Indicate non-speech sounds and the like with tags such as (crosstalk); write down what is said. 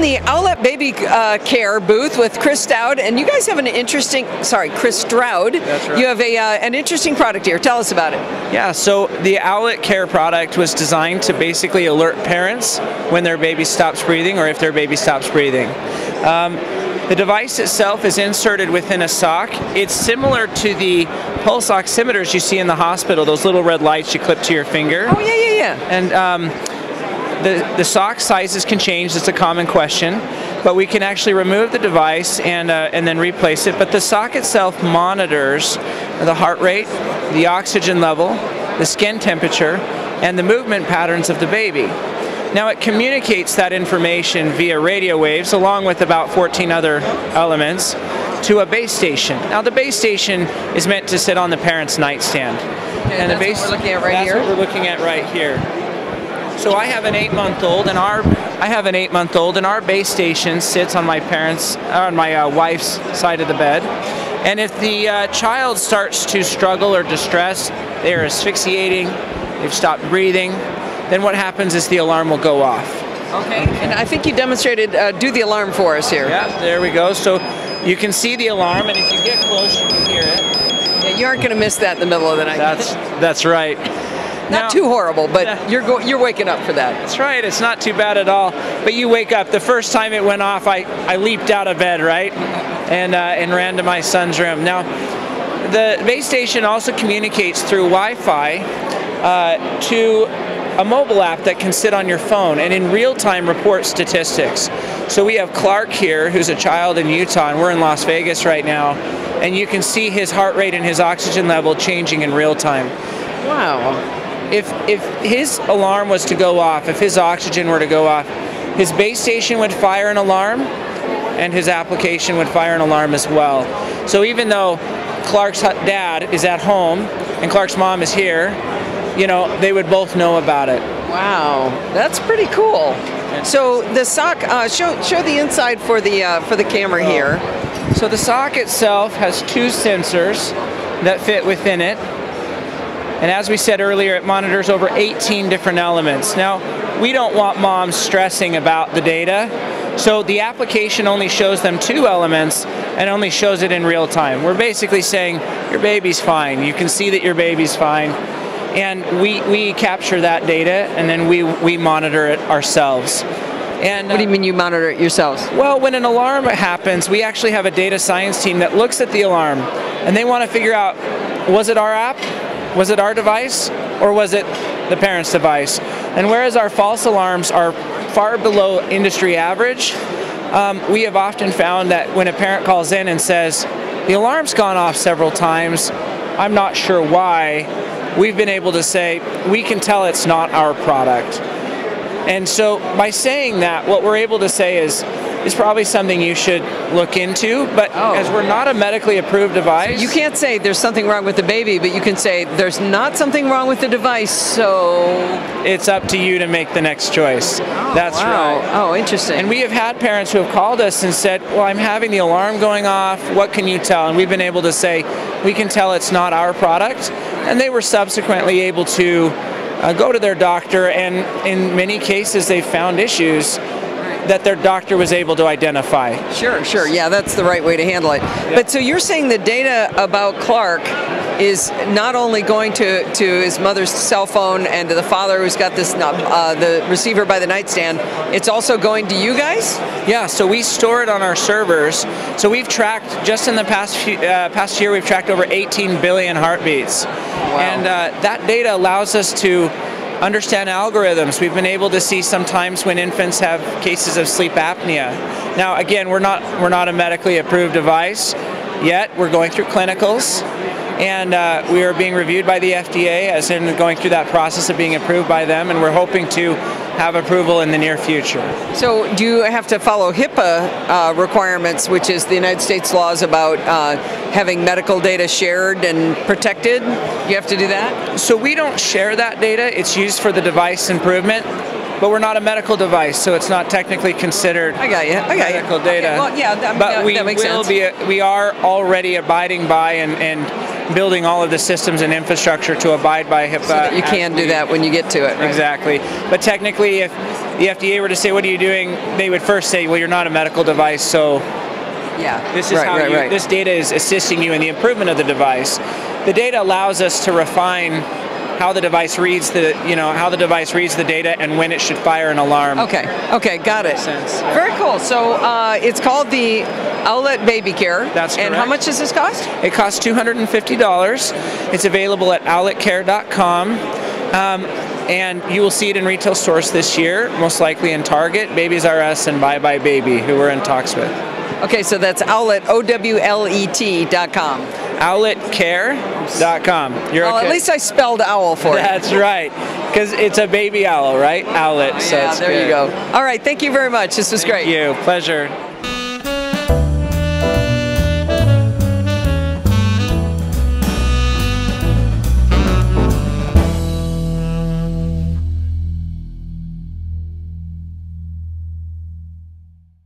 the Owlet Baby uh, Care booth with Chris Stroud, and you guys have an interesting, sorry, Chris Stroud. That's right. You have a, uh, an interesting product here. Tell us about it. Yeah, so the Owlet Care product was designed to basically alert parents when their baby stops breathing or if their baby stops breathing. Um, the device itself is inserted within a sock. It's similar to the pulse oximeters you see in the hospital, those little red lights you clip to your finger. Oh, yeah, yeah, yeah. And um, the, the sock sizes can change, it's a common question, but we can actually remove the device and, uh, and then replace it. But the sock itself monitors the heart rate, the oxygen level, the skin temperature, and the movement patterns of the baby. Now it communicates that information via radio waves along with about 14 other elements to a base station. Now the base station is meant to sit on the parent's nightstand. and the base, what we're looking at right that's here. what we're looking at right here. So I have an eight-month-old, and our I have an eight-month-old, and our base station sits on my parents, on my uh, wife's side of the bed. And if the uh, child starts to struggle or distress, they are asphyxiating, they've stopped breathing, then what happens is the alarm will go off. Okay. And I think you demonstrated, uh, do the alarm for us here. Yeah, there we go. So you can see the alarm, and if you get close, you can hear it. Yeah, you aren't going to miss that in the middle of the night. That's that's right. (laughs) Not Now- too horrible, but Yeah. you're go- you're waking up for that. That's right. It's not too bad at all. But you wake up. The first time it went off, I, I leaped out of bed, right, and uh, and ran to my son's room. Now, the base station also communicates through Wi-Fi uh, to a mobile app that can sit on your phone and in real time report statistics. So we have Clark here, who's a child in Utah, and we're in Las Vegas right now, and you can see his heart rate and his oxygen level changing in real time Wow. If if his alarm was to go off, if his oxygen were to go off, his base station would fire an alarm, and his application would fire an alarm as well. So even though Clark's dad is at home and Clark's mom is here, you know, they would both know about it. Wow, that's pretty cool. So the sock, uh, show show the inside for the uh, for the camera here. So the sock itself has two sensors that fit within it. And as we said earlier, it monitors over 18 different elements. Now, we don't want moms stressing about the data, so the application only shows them two elements and only shows it in real time. We're basically saying your baby's fine. You can see that your baby's fine. And we, we capture that data and then we, we monitor it ourselves. And What do you mean you monitor it yourselves? Uh, well, when an alarm happens, we actually have a data science team that looks at the alarm and they want to figure out was it our app? Was it our device? Or was it the parent's device? And whereas our false alarms are far below industry average, um, we have often found that when a parent calls in and says, the alarm's gone off several times, I'm not sure why, we've been able to say, we can tell it's not our product. And so by saying that, what we're able to say is, is probably something you should look into. But Oh. as we're not a medically approved device, You can't say there's something wrong with the baby, but you can say there's not something wrong with the device. So it's up to you to make the next choice. That's wow. right. Oh, interesting. And we have had parents who have called us and said, Well, I'm having the alarm going off. What can you tell? And we've been able to say, We can tell it's not our product. And they were subsequently able to uh, go to their doctor, and in many cases, they found issues that their doctor was able to identify. Sure, sure. Yeah, that's the right way to handle it. But so you're saying the data about Clark is not only going to, to his mother's cell phone and to the father who's got this uh, the receiver by the nightstand, it's also going to you guys? Yeah, so we store it on our servers. So we've tracked just in the past few, uh, past year, we've tracked over 18 billion heartbeats, Wow. and uh, that data allows us to understand algorithms. We've been able to see sometimes when infants have cases of sleep apnea. Now, again, we're not we're not a medically approved device yet. We're going through clinicals. And uh, we are being reviewed by the FDA, as in going through that process of being approved by them, and we're hoping to have approval in the near future. So do you have to follow HIPAA uh, requirements, which is the United States laws about uh, having medical data shared and protected? You have to do that? So we don't share that data. It's used for the device improvement, but we're not a medical device, so it's not technically considered I got you. I got medical you. data. Okay, well, yeah, that, but that, we that will sense. be. We are already abiding by and, and building all of the systems and infrastructure to abide by HIPAA. So you can do that when you get to it. Right? Exactly. But technically, if the FDA were to say, "What are you doing?" they would first say, "Well, you're not a medical device, so Yeah. this is right, how right, you, right. this data is assisting you in the improvement of the device." The data allows us to refine how the device reads the, you know, how the device reads the data and when it should fire an alarm. Okay. Okay. Got it. sense. Very cool. So uh, it's called the Owlet Baby Care. That's correct. And how much does this cost? It costs $250. It's available at owletcare.com. Um, and you will see it in retail stores this year, most likely in Target, Babies R Us, and Buy Buy Baby, who we're in talks with. Okay, so that's Owlet, O W L E T dot com. Owletcare.com. You're oh, Well, okay. at least I spelled owl for you. That's right, because it's a baby owl, right? Owlet. So yeah, it's there you go. All right, thank you very much. This was great. Thank you. Pleasure.